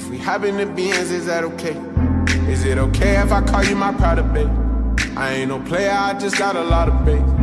If we hop in the beans, is that okay? Is it okay if I call you my pride babe? I ain't no player, I just got a lot of bait.